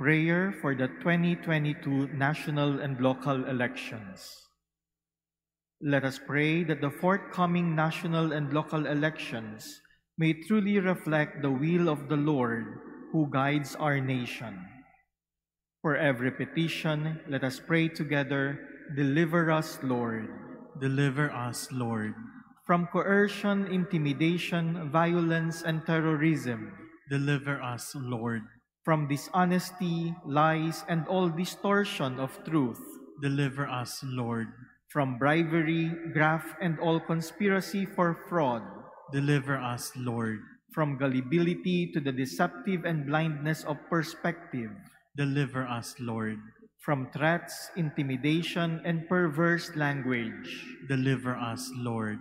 Prayer for the 2022 national and local elections. Let us pray that the forthcoming national and local elections may truly reflect the will of the Lord who guides our nation. For every petition, let us pray together, Deliver us, Lord. Deliver us, Lord. From coercion, intimidation, violence, and terrorism. Deliver us, Lord. From dishonesty, lies, and all distortion of truth. Deliver us, Lord. From bribery, graft, and all conspiracy for fraud. Deliver us, Lord. From gullibility to the deceptive and blindness of perspective. Deliver us, Lord. From threats, intimidation, and perverse language. Deliver us, Lord.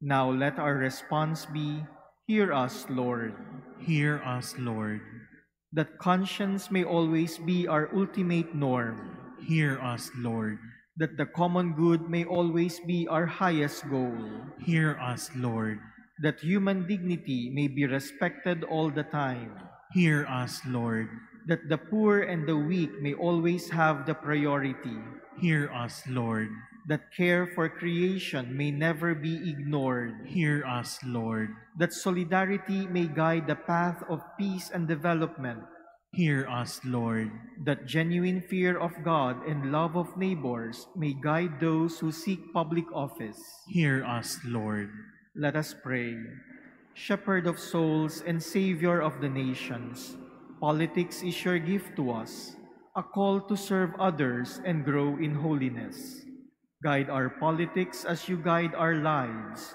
Now let our response be, Hear us, Lord. Hear us, Lord. That conscience may always be our ultimate norm. Hear us, Lord. That the common good may always be our highest goal. Hear us, Lord. That human dignity may be respected all the time. Hear us, Lord. That the poor and the weak may always have the priority. Hear us, Lord. That care for creation may never be ignored. Hear us, Lord. That solidarity may guide the path of peace and development. Hear us, Lord. That genuine fear of God and love of neighbors may guide those who seek public office. Hear us, Lord. Let us pray. Shepherd of souls and Savior of the nations, politics is your gift to us, a call to serve others and grow in holiness. Guide our politics as you guide our lives.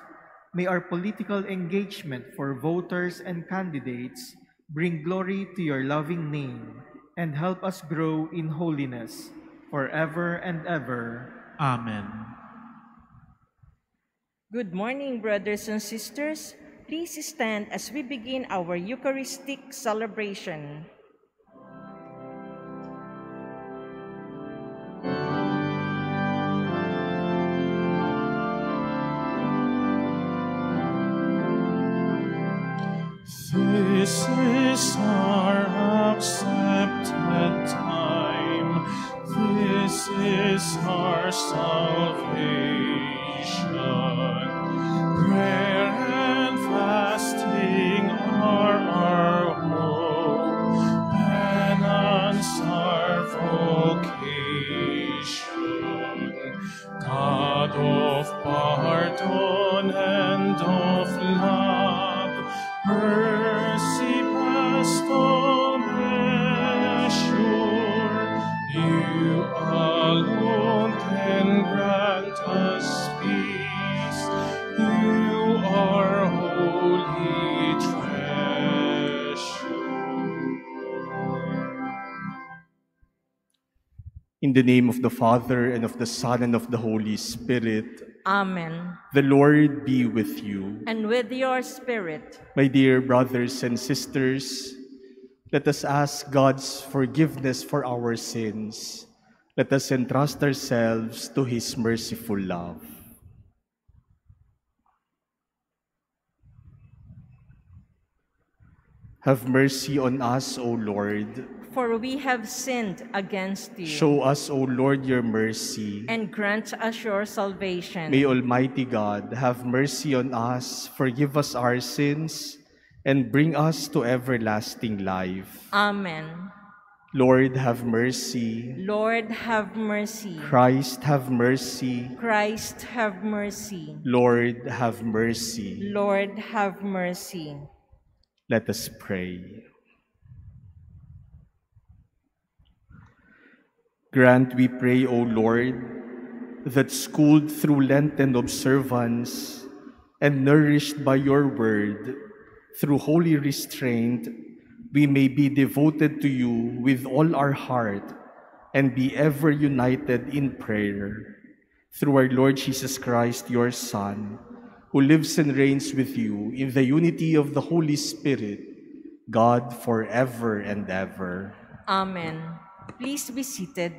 May our political engagement for voters and candidates bring glory to your loving name and help us grow in holiness forever and ever. Amen. Good morning, brothers and sisters. Please stand as we begin our Eucharistic celebration. Our accepted time. This is our salvation. Prayer and fasting are our hope, penance our vocation. God of pardon and of love, In the name of the Father, and of the Son, and of the Holy Spirit, Amen. the Lord be with you. And with your spirit, My dear brothers and sisters, let us ask God's forgiveness for our sins. Let us entrust ourselves to His merciful love. Have mercy on us, O Lord. For we have sinned against you. Show us, O Lord, your mercy. and grant us your salvation. May Almighty God have mercy on us, forgive us our sins, and bring us to everlasting life. Amen. Lord, have mercy. Lord, have mercy. Christ, have mercy. Christ, have mercy. Lord, have mercy. Lord, have mercy. Let us pray. Grant, we pray, O Lord, that schooled through Lenten observance and nourished by your word, through holy restraint, we may be devoted to you with all our heart and be ever united in prayer. Through our Lord Jesus Christ, your Son, who lives and reigns with you in the unity of the Holy Spirit, God forever and ever. Amen. Please be seated.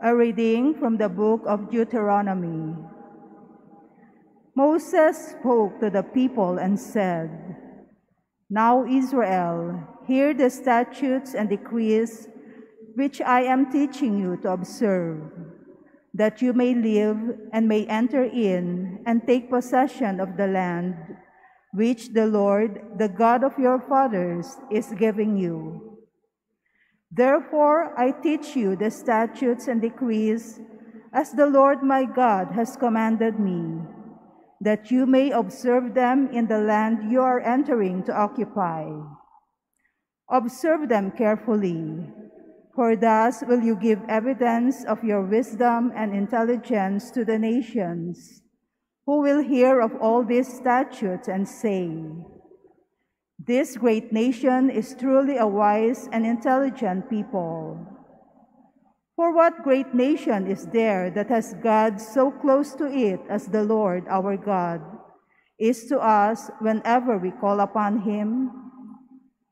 A reading from the book of Deuteronomy. Moses spoke to the people and said, Now, Israel, hear the statutes and decrees which I am teaching you to observe, that you may live and may enter in and take possession of the land which the Lord, the God of your fathers, is giving you. Therefore, I teach you the statutes and decrees as the Lord my God has commanded me, that you may observe them in the land you are entering to occupy. Observe them carefully, for thus will you give evidence of your wisdom and intelligence to the nations, who will hear of all these statutes and say, This great nation is truly a wise and intelligent people. For what great nation is there that has God so close to it as the Lord our God is to us whenever we call upon him?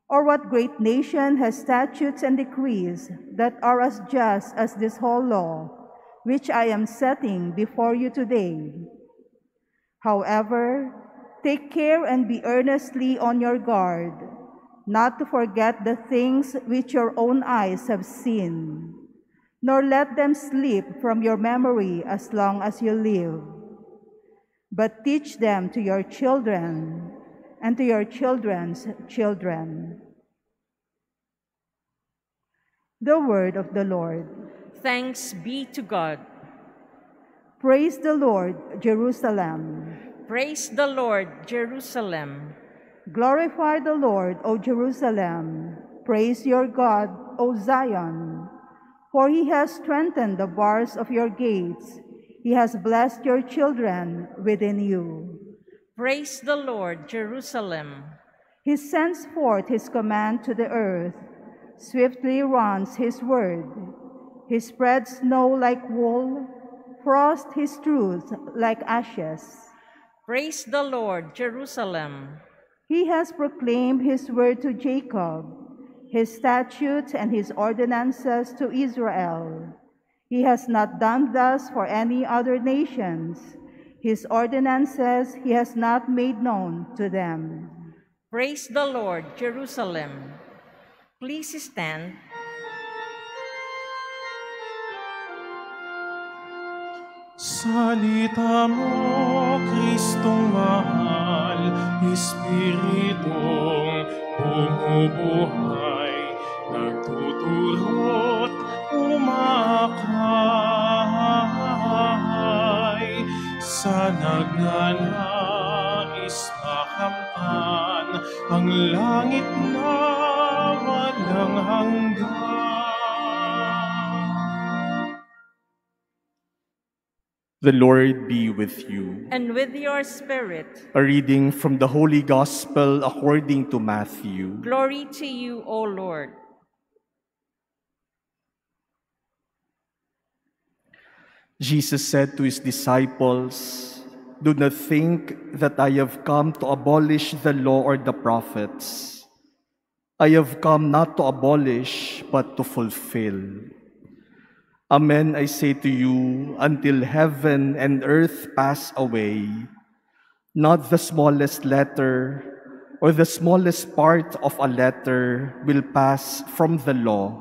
Or what great nation has statutes and decrees that are as just as this whole law, which I am setting before you today? However, take care and be earnestly on your guard, not to forget the things which your own eyes have seen, nor let them slip from your memory as long as you live. But teach them to your children and to your children's children. The word of the Lord. Thanks be to God. Praise the Lord, Jerusalem. Praise the Lord, Jerusalem. Glorify the Lord, O Jerusalem. Praise your God, O Zion. For he has strengthened the bars of your gates. He has blessed your children within you. Praise the Lord, Jerusalem. He sends forth his command to the earth. Swiftly runs his word. He spreads snow like wool, frost his truth like ashes. Praise the Lord, Jerusalem. He has proclaimed his word to Jacob, his statutes and his ordinances to Israel. He has not done thus for any other nations. His ordinances he has not made known to them. Praise the Lord, Jerusalem. Please stand. Salita mo, Kristong mahal, Espiritong bumubuhay, nagtuturot, umakay, sa nagnanais makamtan, ang langit na walang hanggan. The Lord be with you. And with your spirit, A reading from the Holy Gospel according to Matthew. glory to you, O Lord. Jesus said to his disciples, Do not think that I have come to abolish the law or the prophets. I have come not to abolish, but to fulfill. Amen, I say to you, until heaven and earth pass away, not the smallest letter or the smallest part of a letter will pass from the law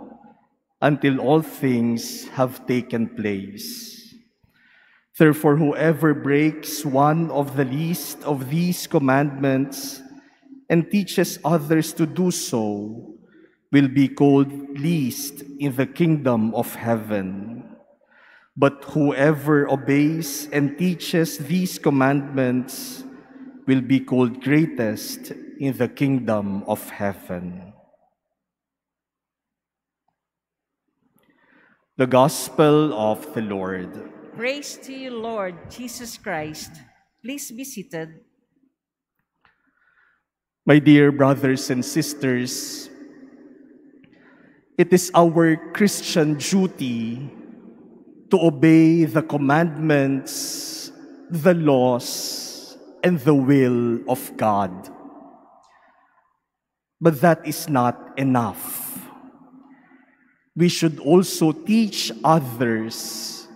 until all things have taken place. Therefore, whoever breaks one of the least of these commandments and teaches others to do so will be called least in the kingdom of heaven. But whoever obeys and teaches these commandments will be called greatest in the kingdom of heaven. The Gospel of the Lord. Praise to you, Lord Jesus Christ. Please be seated. My dear brothers and sisters, it is our Christian duty to obey the commandments, the laws, and the will of God. But that is not enough. We should also teach others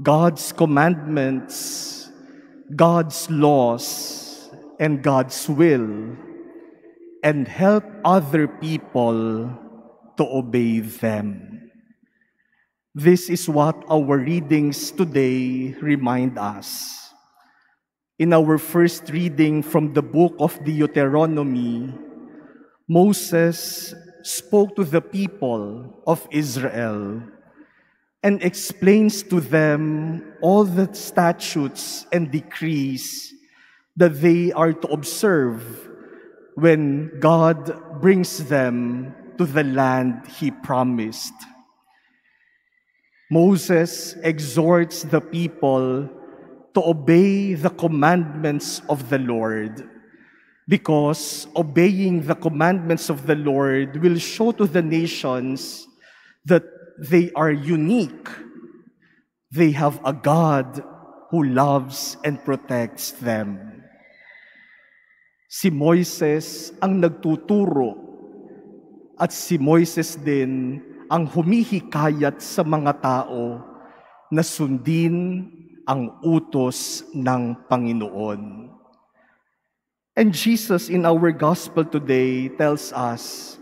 God's commandments, God's laws, and God's will and help other people to obey them. This is what our readings today remind us. In our first reading from the book of Deuteronomy, Moses spoke to the people of Israel and explains to them all the statutes and decrees that they are to observe when God brings them to the land he promised. Moses exhorts the people to obey the commandments of the Lord because obeying the commandments of the Lord will show to the nations that they are unique. They have a God who loves and protects them. Si Moises ang nagtuturo at si Moises din ang humihikayat sa mga tao na sundin ang utos ng Panginoon. And Jesus in our gospel today tells us,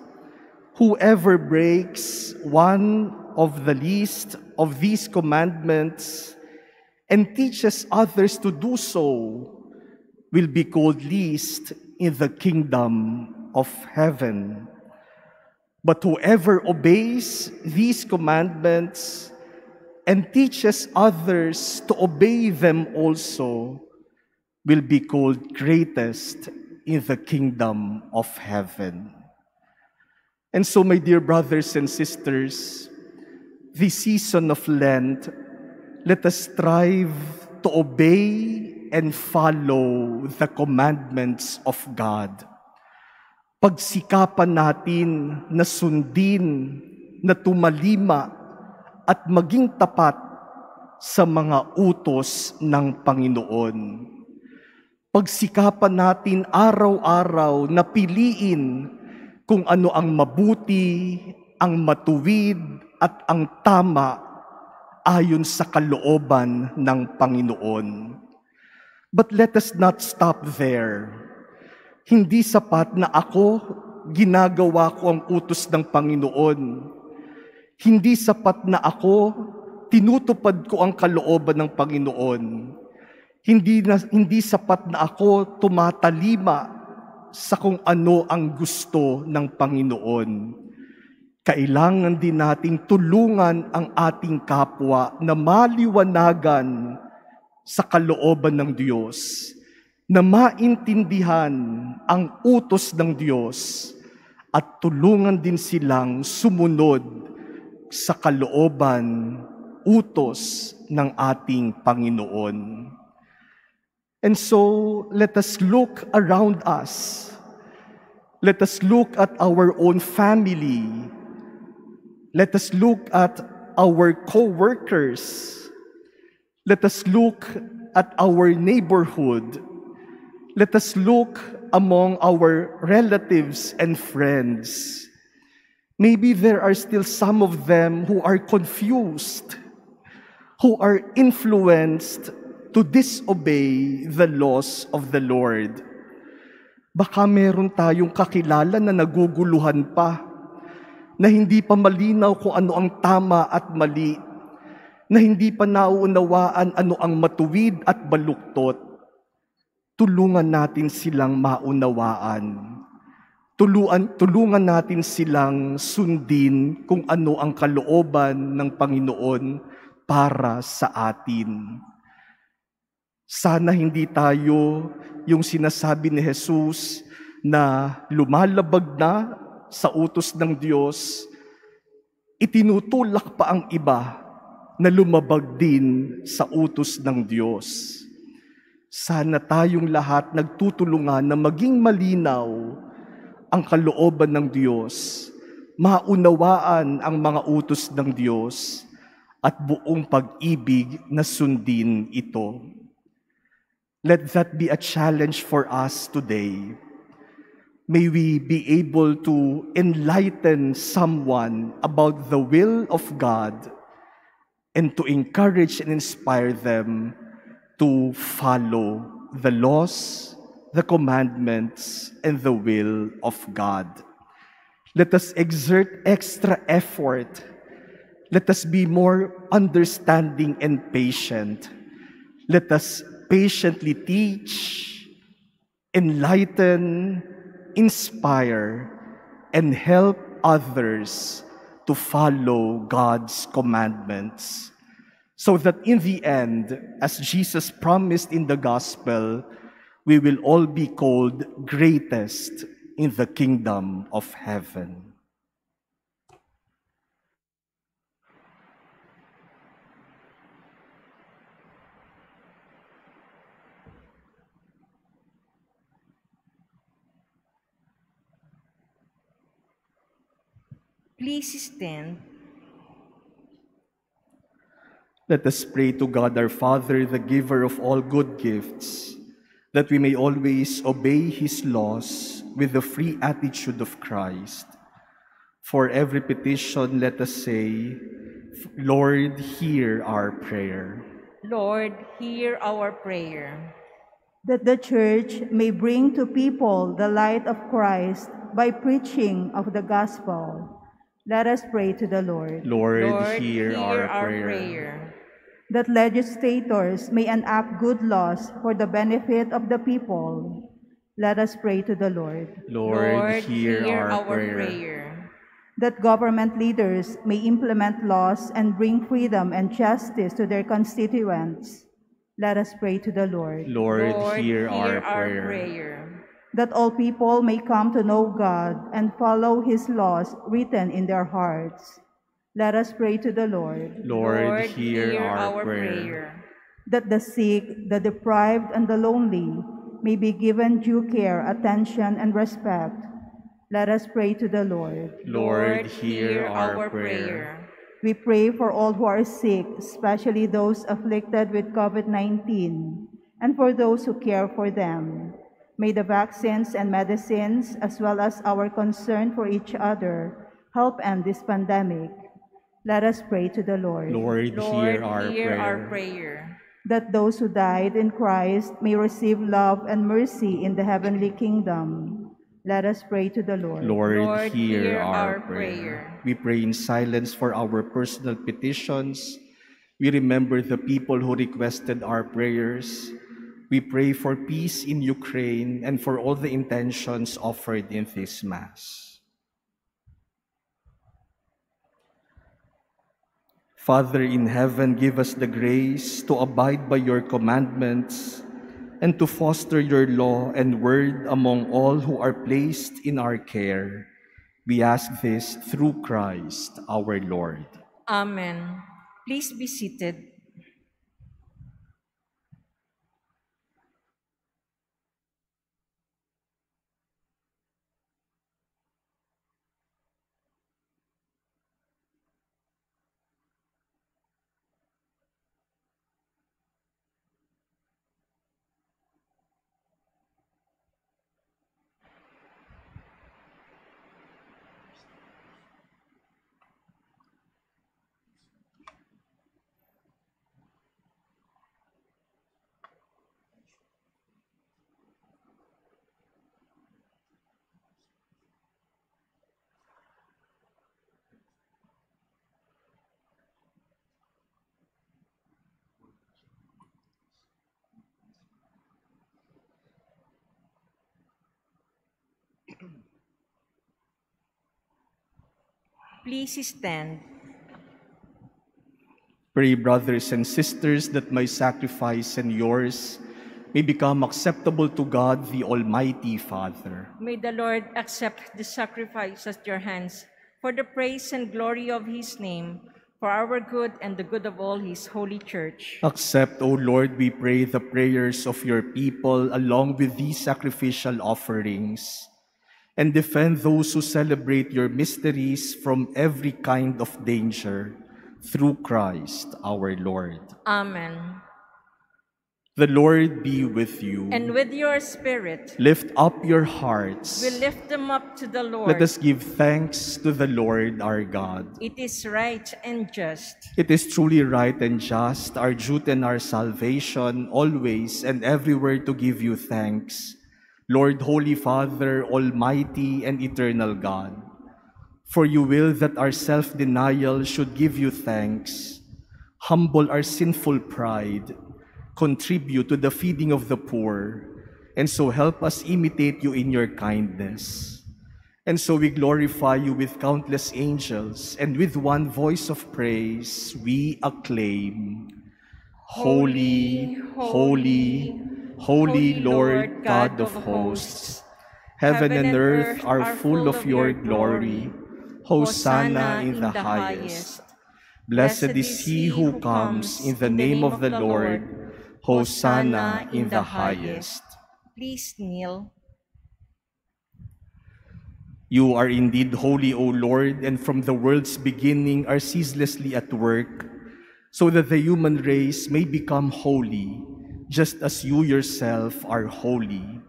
whoever breaks one of the least of these commandments and teaches others to do so will be called least in the kingdom of heaven. But whoever obeys these commandments and teaches others to obey them also will be called greatest in the kingdom of heaven. And so, my dear brothers and sisters, this season of Lent, let us strive to obey and follow the commandments of God pagsikapan natin na sundin, na tumalima at maging tapat sa mga utos ng Panginoon. Pagsikapan natin araw-araw na piliin kung ano ang mabuti, ang matuwid at ang tama ayon sa kalooban ng Panginoon. But let us not stop there hindi sapat na ako ginagawa ko ang utos ng Panginoon. Hindi sapat na ako tinutupad ko ang kalooban ng Panginoon. Hindi, na, hindi sapat na ako tumatalima sa kung ano ang gusto ng Panginoon. Kailangan din nating tulungan ang ating kapwa na maliwanagan sa kalooban ng Diyos na maintindihan ang utos ng Diyos at tulungan din silang sumunod sa kalooban, utos ng ating Panginoon. And so, let us look around us. Let us look at our own family. Let us look at our co-workers. Let us look at our neighborhood let us look among our relatives and friends. Maybe there are still some of them who are confused, who are influenced to disobey the laws of the Lord. Baka meron tayong kakilala na naguguluhan pa, na hindi pa malinaw kung ano ang tama at mali, na hindi pa nauunawaan ano ang matuwid at baluktot tulungan natin silang maunawaan. Tuluan, tulungan natin silang sundin kung ano ang kalooban ng Panginoon para sa atin. Sana hindi tayo yung sinasabi ni Jesus na lumalabag na sa utos ng Diyos, itinutulak pa ang iba na lumabag din sa utos ng Diyos. Sana tayong lahat nagtutulungan na maging malinaw ang kalooban ng Diyos, maunawaan ang mga utos ng Diyos, at buong pag-ibig na sundin ito. Let that be a challenge for us today. May we be able to enlighten someone about the will of God and to encourage and inspire them to follow the laws, the commandments, and the will of God. Let us exert extra effort. Let us be more understanding and patient. Let us patiently teach, enlighten, inspire, and help others to follow God's commandments. So that in the end, as Jesus promised in the gospel, we will all be called greatest in the kingdom of heaven. Please stand. Let us pray to God our Father, the giver of all good gifts, that we may always obey his laws with the free attitude of Christ. For every petition, let us say, Lord, hear our prayer. Lord, hear our prayer. that the church may bring to people the light of Christ by preaching of the gospel. Let us pray to the Lord. Lord, Lord, hear, our, prayer. prayer. That legislators may enact good laws for the benefit of the people. Let us pray to the Lord. Lord, hear, our, prayer. prayer. That government leaders may implement laws and bring freedom and justice to their constituents. Let us pray to the Lord. Lord, Lord, hear, our, prayer. prayer. that all people may come to know God and follow his laws written in their hearts. Let us pray to the Lord. Lord, hear, our, prayer. That the sick, the deprived, and the lonely may be given due care, attention, and respect. Let us pray to the Lord. Lord, hear, our, prayer. We pray for all who are sick, especially those afflicted with COVID 19, and for those who care for them. May the vaccines and medicines, as well as our concern for each other, help end this pandemic. Let us pray to the Lord. Lord, Lord, hear, our, prayer. our prayer. That those who died in Christ may receive love and mercy in the heavenly kingdom. Let us pray to the Lord. Lord, Lord, hear, hear our, our prayer. prayer. We pray in silence for our personal petitions. We remember the people who requested our prayers. We pray for peace in Ukraine and for all the intentions offered in this Mass. Father in heaven, give us the grace to abide by your commandments and to foster your law and word among all who are placed in our care. We ask this through Christ our Lord. Amen. Please be seated. Please stand. Pray, brothers and sisters, that my sacrifice and yours may become acceptable to God, the Almighty Father. May the Lord accept the sacrifice at your hands for the praise and glory of his name, for our good and the good of all his holy church. Accept, O Lord, we pray, the prayers of your people along with these sacrificial offerings, and defend those who celebrate your mysteries from every kind of danger, through Christ our Lord. Amen. The Lord be with you. And with your spirit, Lift up your hearts. we lift them up to the Lord. Let us give thanks to the Lord our God. It is right and just. It is truly right and just, our duty and our salvation, always and everywhere to give you thanks, Lord, Holy Father, Almighty and Eternal God, for you will that our self-denial should give you thanks, humble our sinful pride, contribute to the feeding of the poor, and so help us imitate you in your kindness. And so we glorify you with countless angels, and with one voice of praise we acclaim, Holy, holy, holy Lord God of hosts. Heaven and earth are full of your glory. Hosanna in the highest. Blessed is he who comes in the name of the Lord. Hosanna in the highest. Please kneel. You are indeed holy, O Lord, and from the world's beginning are ceaselessly at work, so that the human race may become holy, just as you yourself are holy.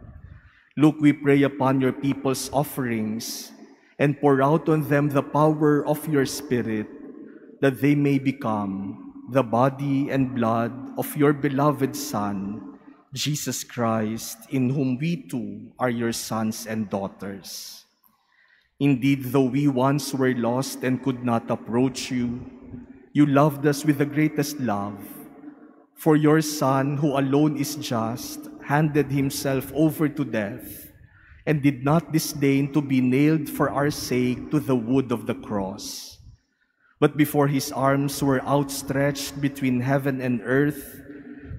Look, we pray upon your people's offerings, and pour out on them the power of your Spirit, that they may become the body and blood of your beloved Son, Jesus Christ, in whom we too are your sons and daughters. Indeed, though we once were lost and could not approach you, you loved us with the greatest love. For your Son, who alone is just, handed himself over to death and did not disdain to be nailed for our sake to the wood of the cross. But before his arms were outstretched between heaven and earth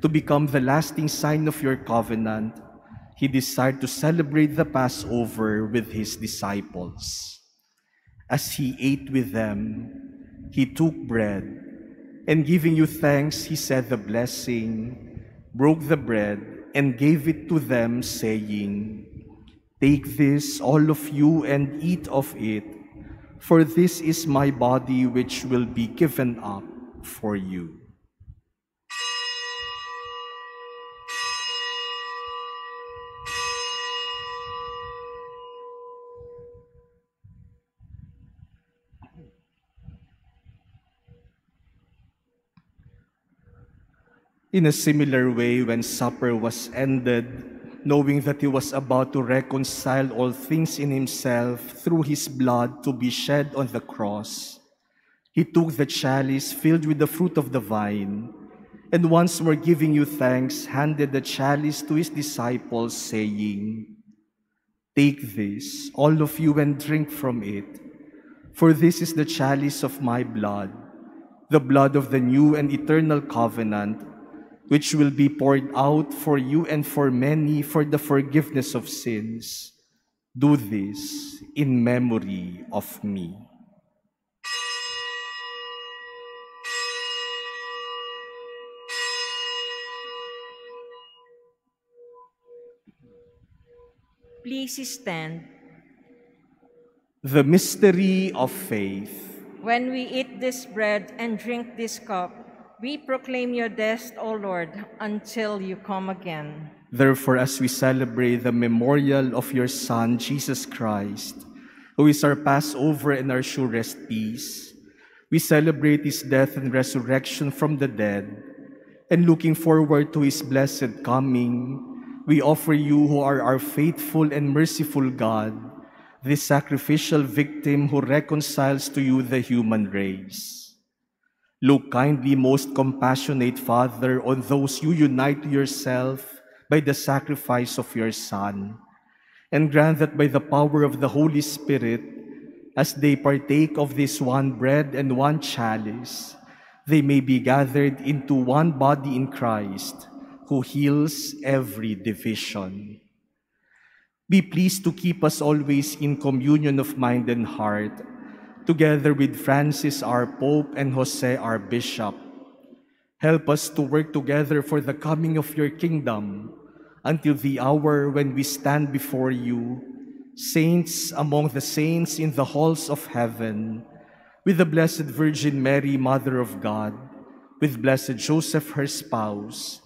to become the lasting sign of your covenant, he desired to celebrate the Passover with his disciples. As he ate with them, he took bread, and giving you thanks, he said the blessing, broke the bread, and gave it to them, saying, Take this, all of you, and eat of it, for this is my body which will be given up for you. In a similar way, when supper was ended, knowing that he was about to reconcile all things in himself through his blood to be shed on the cross, he took the chalice filled with the fruit of the vine, and once more giving you thanks, handed the chalice to his disciples, saying, Take this, all of you, and drink from it, for this is the chalice of my blood, the blood of the new and eternal covenant, which will be poured out for you and for many for the forgiveness of sins. Do this in memory of me. Please stand. The mystery of faith. When we eat this bread and drink this cup, we proclaim your death, O Lord, until you come again. Therefore, as we celebrate the memorial of your Son, Jesus Christ, who is our Passover and our surest peace, we celebrate his death and resurrection from the dead, and looking forward to his blessed coming, we offer you, who are our faithful and merciful God, this sacrificial victim who reconciles to you the human race. Look kindly, most compassionate Father, on those you unite to yourself by the sacrifice of your Son, and grant that by the power of the Holy Spirit, as they partake of this one bread and one chalice, they may be gathered into one body in Christ, who heals every division. Be pleased to keep us always in communion of mind and heart, together with Francis our Pope and Jose our Bishop. Help us to work together for the coming of your kingdom until the hour when we stand before you, saints among the saints in the halls of heaven, with the Blessed Virgin Mary, Mother of God, with Blessed Joseph, her spouse,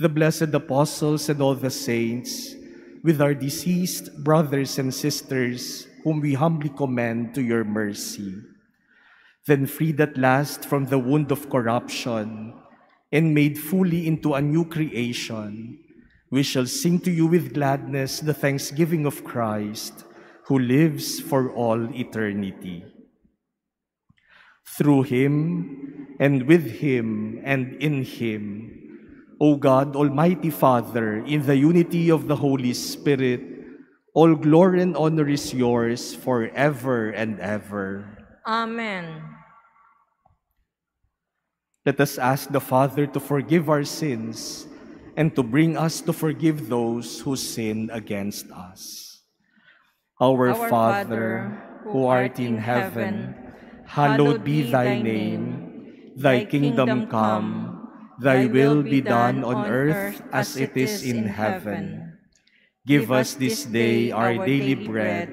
the blessed apostles and all the saints, with our deceased brothers and sisters, whom we humbly commend to your mercy. Then freed at last from the wound of corruption, and made fully into a new creation, we shall sing to you with gladness the thanksgiving of Christ, who lives for all eternity. Through him, and with him, and in him, O God, Almighty Father, in the unity of the Holy Spirit, all glory and honor is yours forever and ever. Amen. Let us ask the Father to forgive our sins and to bring us to forgive those who sin against us. Our, Our Father, who art in heaven, hallowed be thy name. Thy kingdom come, thy will be done on earth as it is in heaven. Give us this day our daily bread,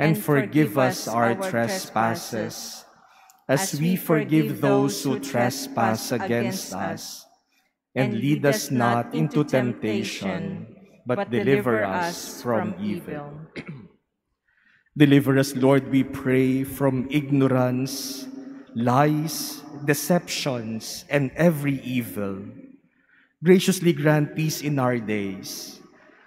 and forgive us our trespasses, as we forgive those who trespass against us. And lead us not into temptation, but deliver us from evil. Deliver us, Lord, we pray, from ignorance, lies, deceptions, and every evil. Graciously grant peace in our days,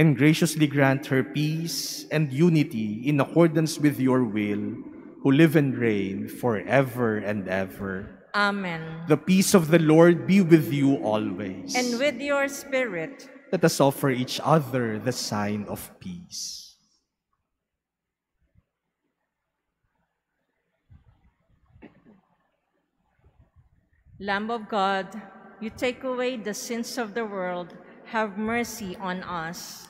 and graciously grant her peace and unity in accordance with your will, who live and reign forever and ever. Amen. The peace of the Lord be with you always. And with your spirit, Let us offer each other the sign of peace. Lamb of God, you take away the sins of the world, have mercy on us.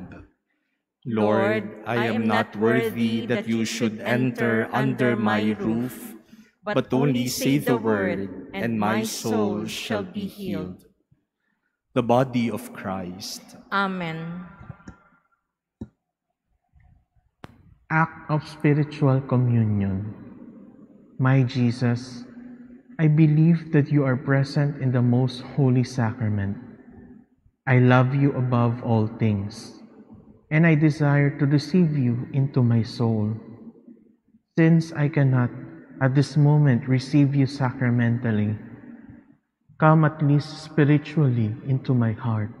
Lord, I am not worthy that you should enter under my roof, but only say the word, and my soul shall be healed. The body of Christ. Amen. Act of Spiritual Communion. My Jesus, I believe that you are present in the most holy sacrament. I love you above all things, and I desire to receive you into my soul. Since I cannot at this moment receive you sacramentally, come at least spiritually into my heart.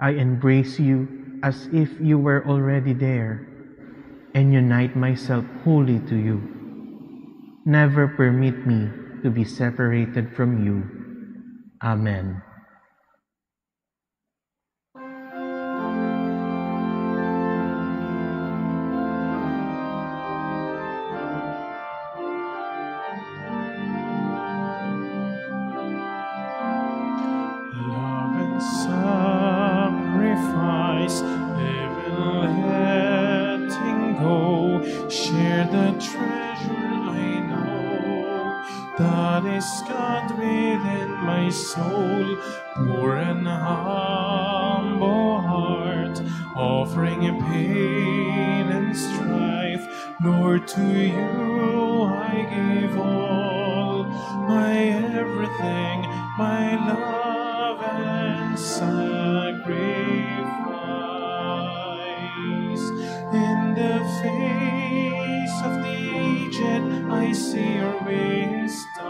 I embrace you as if you were already there and unite myself wholly to you. Never permit me to be separated from you. Amen. To you I give all my everything, my love and sacrifice. In the face of the aged, I see your wisdom.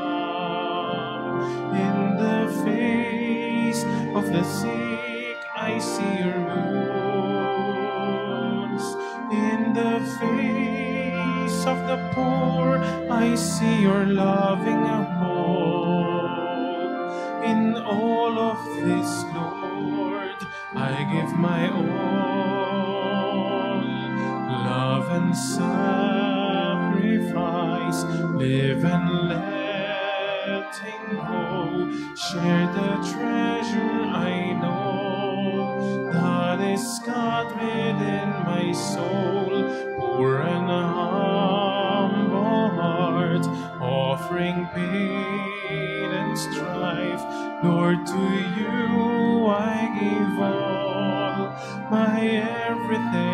In the face of the sick, I see of the poor, I see your loving hope. In all of this, Lord, I give my all. Love and sacrifice, live and letting go, share the treasure I know that is God within my soul, poor and pain and strife. Lord, to you I give all my everything,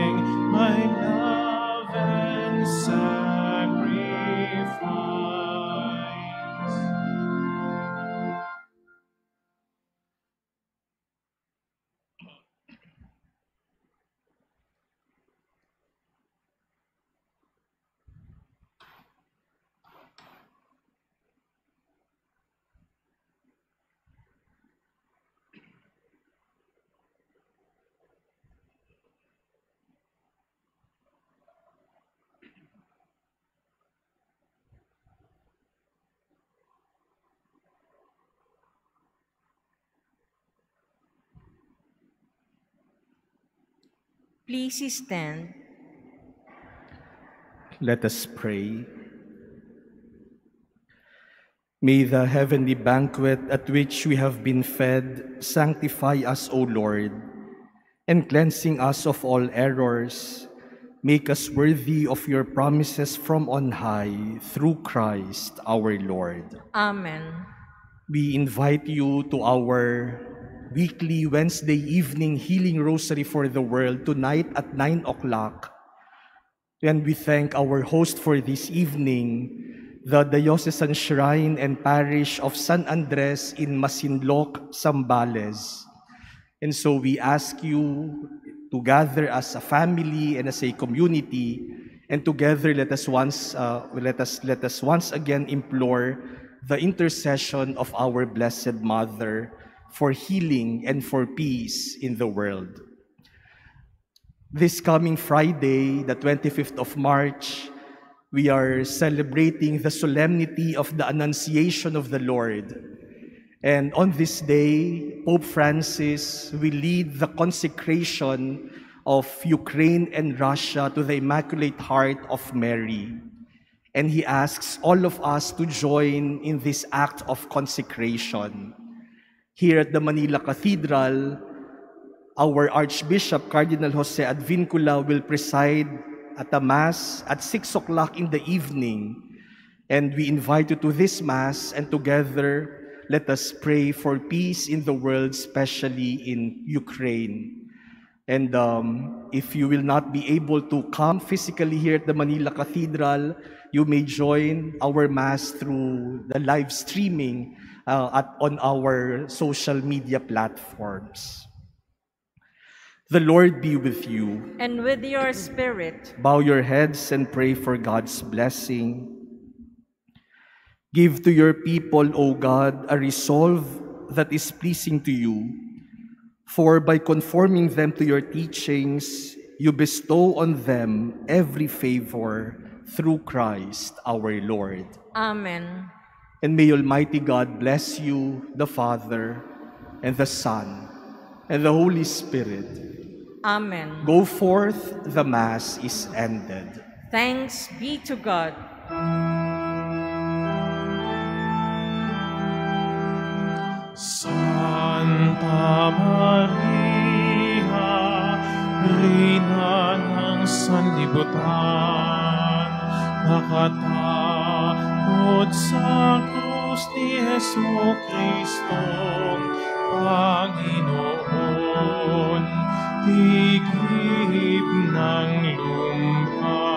Please stand. Let us pray. May the heavenly banquet at which we have been fed sanctify us, O Lord, and cleansing us of all errors, make us worthy of your promises from on high through Christ our Lord. Amen. We invite you to our weekly Wednesday evening healing rosary for the world tonight at 9 o'clock. And we thank our host for this evening, the Diocesan Shrine and Parish of San Andres in Masinloc, Zambales. And so we ask you to gather as a family and as a community, and together let us once uh, let us let us once again implore the intercession of our Blessed Mother for healing and for peace in the world. This coming Friday, the 25th of March, we are celebrating the solemnity of the Annunciation of the Lord. And on this day, Pope Francis will lead the consecration of Ukraine and Russia to the Immaculate Heart of Mary. And he asks all of us to join in this act of consecration. Here at the Manila Cathedral, our Archbishop Cardinal Jose Advincula will preside at a Mass at 6 o'clock in the evening. And we invite you to this Mass, and together let us pray for peace in the world, especially in Ukraine. And um, if you will not be able to come physically here at the Manila Cathedral, you may join our Mass through the live streaming uh, at, on our social media platforms. The Lord be with you. And with your spirit, Bow your heads and pray for God's blessing. Give to your people, O God, a resolve that is pleasing to you. For by conforming them to your teachings, you bestow on them every favor through Christ our Lord. Amen. And may Almighty God bless you, the Father, and the Son, and the Holy Spirit. Amen. Go forth, the Mass is ended. Thanks be to God. Santa Maria, Reyna ng sanlibutan, nakatakot Dot Sanctus ni Jesu Christum, Panginoon, tigib ng lumpang.